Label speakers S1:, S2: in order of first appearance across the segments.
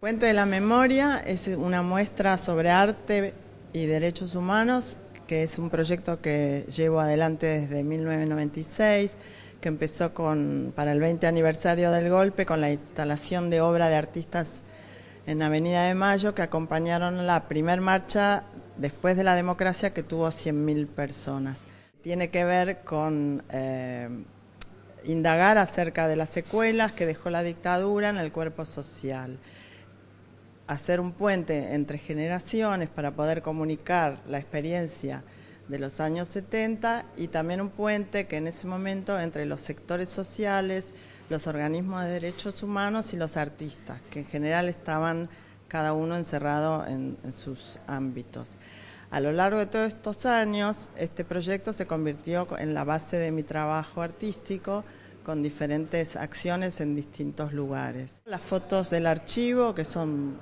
S1: Puente de la Memoria es una muestra sobre arte y derechos humanos, que es un proyecto que llevo adelante desde 1996, que empezó para el 20 aniversario del golpe con la instalación de obra de artistas en Avenida de Mayo, que acompañaron la primer marcha después de la democracia que tuvo 100.000 personas. Tiene que ver con eh, indagar acerca de las secuelas que dejó la dictadura en el cuerpo social hacer un puente entre generaciones para poder comunicar la experiencia de los años 70 y también un puente que en ese momento entre los sectores sociales, los organismos de derechos humanos y los artistas, que en general estaban cada uno encerrado en, en sus ámbitos. A lo largo de todos estos años, este proyecto se convirtió en la base de mi trabajo artístico, con diferentes acciones en distintos lugares. Las fotos del archivo, que son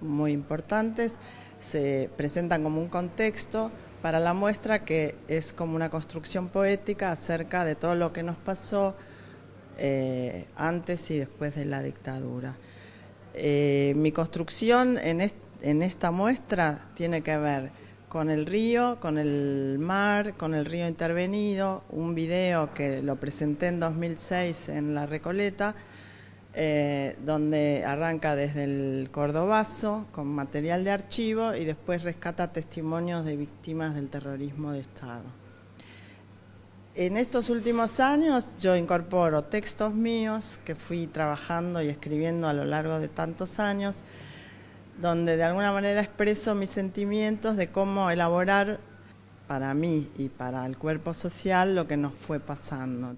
S1: muy importantes, se presentan como un contexto para la muestra que es como una construcción poética acerca de todo lo que nos pasó eh, antes y después de la dictadura. Eh, mi construcción en, en esta muestra tiene que ver con el río, con el mar, con el río intervenido, un video que lo presenté en 2006 en La Recoleta, eh, donde arranca desde el Cordobazo con material de archivo y después rescata testimonios de víctimas del terrorismo de Estado. En estos últimos años yo incorporo textos míos que fui trabajando y escribiendo a lo largo de tantos años, donde de alguna manera expreso mis sentimientos de cómo elaborar para mí y para el cuerpo social lo que nos fue pasando.